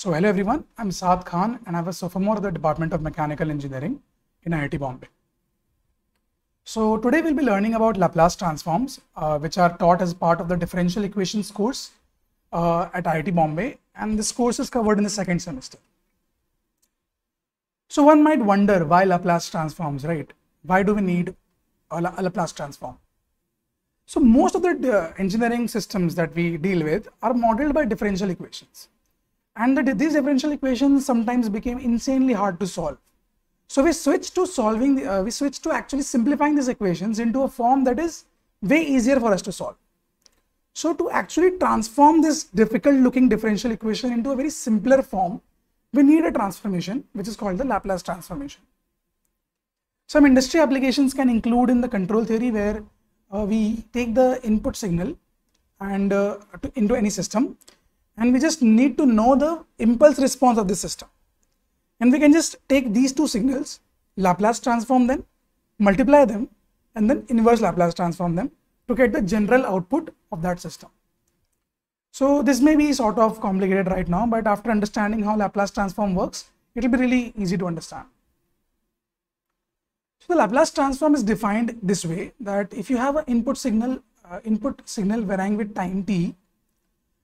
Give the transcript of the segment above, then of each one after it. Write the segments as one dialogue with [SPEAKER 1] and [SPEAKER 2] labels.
[SPEAKER 1] So hello everyone, I'm Saad Khan and I'm a sophomore at the Department of Mechanical Engineering in IIT Bombay. So today we'll be learning about Laplace transforms, uh, which are taught as part of the differential equations course uh, at IIT Bombay and this course is covered in the second semester. So one might wonder why Laplace transforms, right? Why do we need a, La a Laplace transform? So most of the uh, engineering systems that we deal with are modeled by differential equations. And the, these differential equations sometimes became insanely hard to solve. So we switched to solving, the, uh, we switched to actually simplifying these equations into a form that is way easier for us to solve. So to actually transform this difficult looking differential equation into a very simpler form, we need a transformation which is called the Laplace transformation. Some industry applications can include in the control theory where uh, we take the input signal and uh, to, into any system and we just need to know the impulse response of this system. And we can just take these two signals, Laplace transform them, multiply them, and then inverse Laplace transform them to get the general output of that system. So this may be sort of complicated right now, but after understanding how Laplace transform works, it will be really easy to understand. So the Laplace transform is defined this way that if you have an input signal, uh, input signal varying with time t,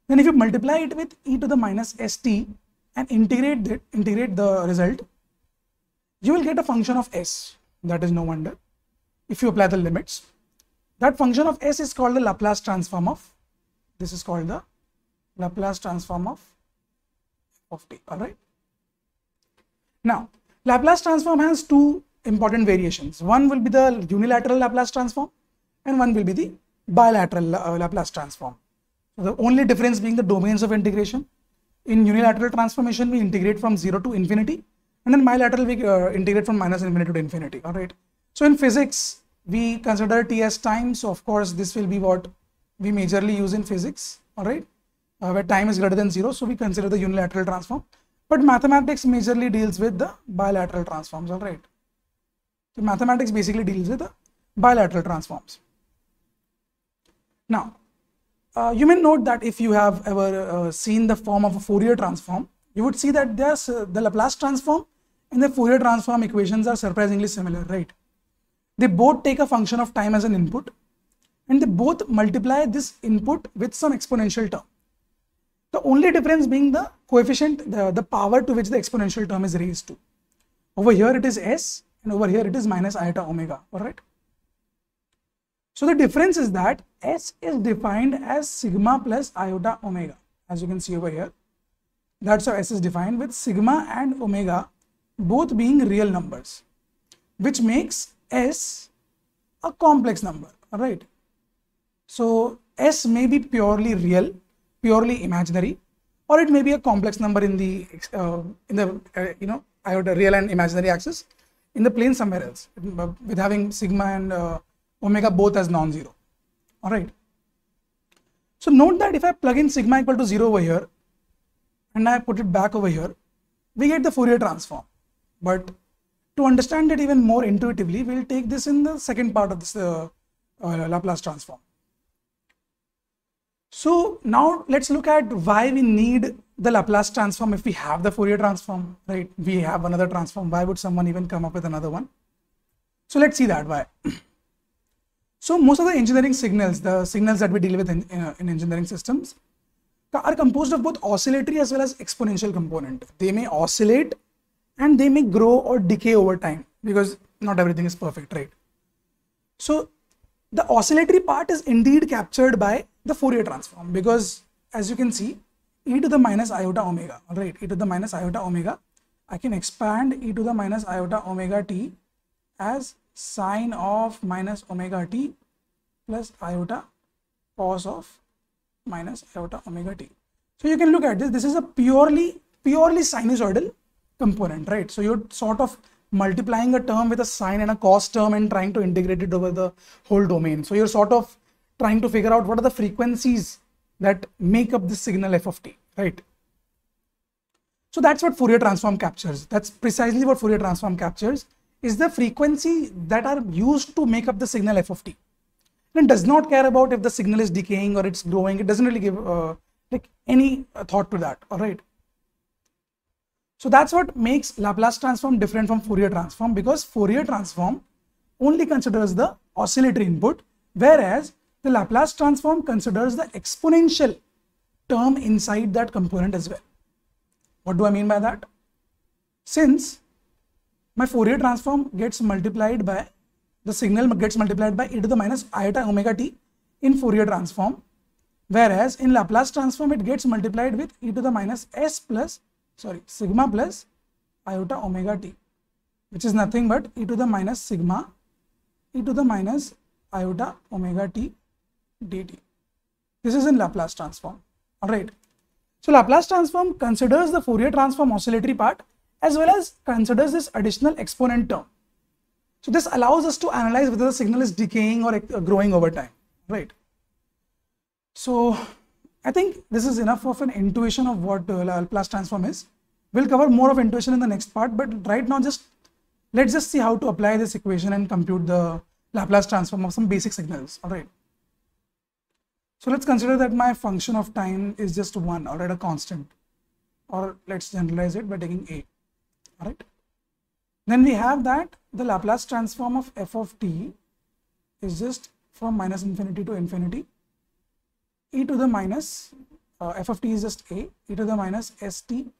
[SPEAKER 1] then if you multiply it with e to the minus st and integrate it, integrate the result, you will get a function of s. That is no wonder. If you apply the limits, that function of s is called the Laplace transform of. This is called the Laplace transform of of t. All right. Now, Laplace transform has two important variations. One will be the unilateral Laplace transform, and one will be the bilateral uh, Laplace transform. The only difference being the domains of integration. In unilateral transformation, we integrate from 0 to infinity, and in bilateral, we uh, integrate from minus infinity to infinity. All right. So in physics, we consider t as time. So of course, this will be what we majorly use in physics. All right. Uh, where time is greater than 0. So we consider the unilateral transform. But mathematics majorly deals with the bilateral transforms. All right. So mathematics basically deals with the bilateral transforms. Now, uh, you may note that if you have ever uh, seen the form of a Fourier transform, you would see that there's uh, the Laplace transform and the Fourier transform equations are surprisingly similar, right? They both take a function of time as an input and they both multiply this input with some exponential term. The only difference being the coefficient, the, the power to which the exponential term is raised to. Over here it is s and over here it is minus iota omega, alright? So the difference is that S is defined as sigma plus iota omega, as you can see over here. That's how S is defined with sigma and omega both being real numbers, which makes S a complex number, alright? So S may be purely real, purely imaginary, or it may be a complex number in the uh, in the uh, you know iota real and imaginary axis in the plane somewhere else with having sigma and uh, omega both as non-zero. All right. So note that if I plug in sigma equal to 0 over here and I put it back over here, we get the Fourier transform. But to understand it even more intuitively, we'll take this in the second part of this uh, uh, Laplace transform. So now let's look at why we need the Laplace transform if we have the Fourier transform, right? We have another transform. Why would someone even come up with another one? So let's see that why. So most of the engineering signals, the signals that we deal with in, in, uh, in, engineering systems are composed of both oscillatory as well as exponential component. They may oscillate and they may grow or decay over time because not everything is perfect, right? So the oscillatory part is indeed captured by the Fourier transform because as you can see, e to the minus iota omega, all right, e to the minus iota omega, I can expand e to the minus iota omega t as sine of minus omega t plus iota cos of minus iota omega t. So you can look at this. This is a purely purely sinusoidal component, right? So you're sort of multiplying a term with a sine and a cos term and trying to integrate it over the whole domain. So you're sort of trying to figure out what are the frequencies that make up this signal f of t, right? So that's what Fourier transform captures. That's precisely what Fourier transform captures is the frequency that are used to make up the signal f of t. And does not care about if the signal is decaying or it's growing. It doesn't really give uh, like any thought to that. All right. So that's what makes Laplace transform different from Fourier transform because Fourier transform only considers the oscillatory input, whereas the Laplace transform considers the exponential term inside that component as well. What do I mean by that? Since my Fourier transform gets multiplied by, the signal gets multiplied by e to the minus iota omega t in Fourier transform, whereas in Laplace transform it gets multiplied with e to the minus s plus sorry sigma plus iota omega t which is nothing but e to the minus sigma e to the minus iota omega t dt. This is in Laplace transform. Alright. So Laplace transform considers the Fourier transform oscillatory part as well as considers this additional exponent term. So this allows us to analyze whether the signal is decaying or growing over time. Right. So I think this is enough of an intuition of what uh, Laplace transform is. We'll cover more of intuition in the next part, but right now just let's just see how to apply this equation and compute the Laplace transform of some basic signals. All right. So let's consider that my function of time is just one, or at a constant, or let's generalize it by taking a. All right. Then we have that the Laplace transform of f of t is just from minus infinity to infinity e to the minus uh, f of t is just a e to the minus st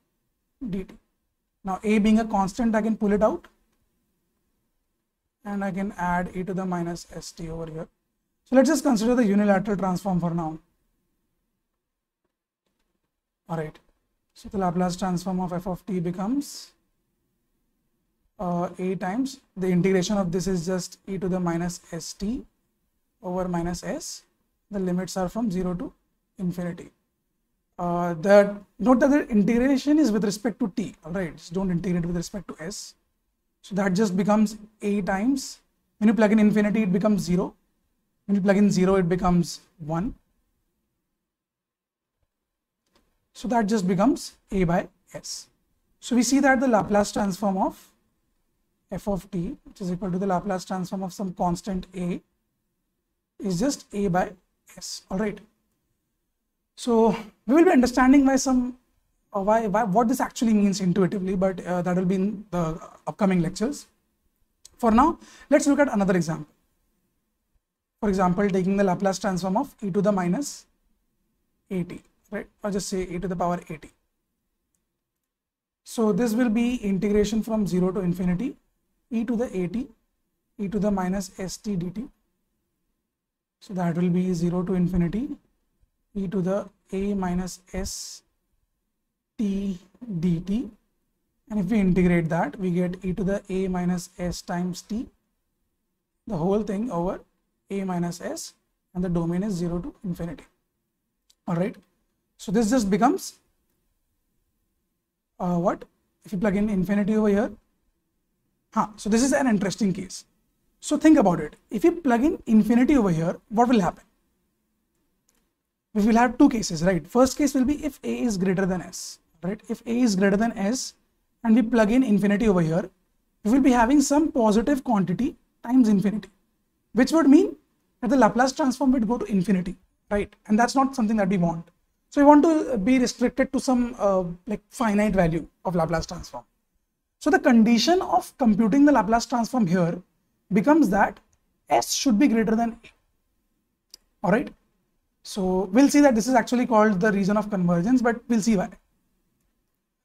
[SPEAKER 1] dt. Now a being a constant I can pull it out and I can add e to the minus st over here. So let's just consider the unilateral transform for now. Alright, so the Laplace transform of f of t becomes uh, a times the integration of this is just e to the minus st over minus s the limits are from 0 to infinity. Uh, the note that the integration is with respect to t, all right, just don't integrate with respect to s. So that just becomes a times, when you plug in infinity, it becomes 0. When you plug in 0, it becomes 1. So that just becomes a by s. So we see that the Laplace transform of f of t, which is equal to the Laplace transform of some constant a, is just a by s all right. So we will be understanding why some uh, why, why what this actually means intuitively, but uh, that will be in the upcoming lectures. For now, let's look at another example. For example, taking the Laplace transform of e to the minus at, right? Or just say e to the power at. So this will be integration from 0 to infinity e to the at e to the minus st dt so that will be 0 to infinity. E to the a minus s t dt and if we integrate that we get e to the a minus s times t. The whole thing over a minus s and the domain is 0 to infinity. All right. So this just becomes uh, what? If you plug in infinity over here huh, so this is an interesting case so think about it. If you plug in infinity over here, what will happen? We will have two cases, right? First case will be if a is greater than s, right? If a is greater than s and we plug in infinity over here, we will be having some positive quantity times infinity, which would mean that the Laplace transform would go to infinity, right? And that's not something that we want. So we want to be restricted to some uh, like finite value of Laplace transform. So the condition of computing the Laplace transform here becomes that S should be greater than A. All right. So we'll see that this is actually called the region of convergence, but we'll see why.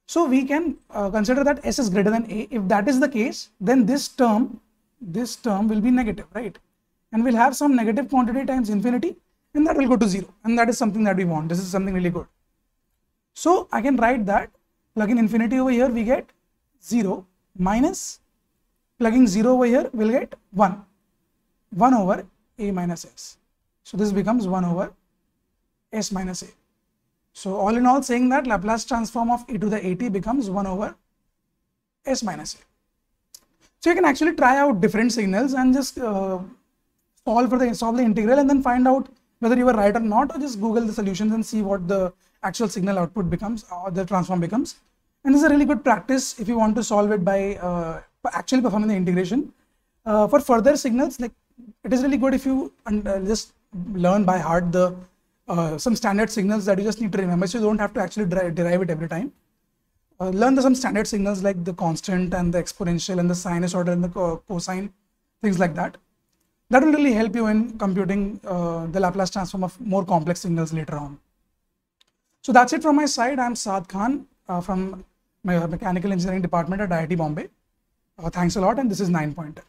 [SPEAKER 1] So we can uh, consider that S is greater than A. If that is the case, then this term, this term will be negative, right? And we'll have some negative quantity times infinity and that will go to zero. And that is something that we want. This is something really good. So I can write that plug in infinity over here, we get zero minus plugging 0 over here, we'll get 1. 1 over a minus s. So this becomes 1 over s minus a. So all in all saying that Laplace transform of e to the at becomes 1 over s minus a. So you can actually try out different signals and just uh, solve for the solve the integral and then find out whether you were right or not or just google the solutions and see what the actual signal output becomes or the transform becomes and this is a really good practice if you want to solve it by uh, actually performing the integration. Uh, for further signals, like it is really good if you uh, just learn by heart the uh, some standard signals that you just need to remember so you don't have to actually derive, it every time. Uh, learn the, some standard signals like the constant and the exponential and the sinusoidal and the co cosine, things like that. That will really help you in computing uh, the Laplace transform of more complex signals later on. So that's it from my side. I'm Saad Khan uh, from my mechanical engineering department at IIT Bombay. Uh, thanks a lot, and this is 9 Pointer.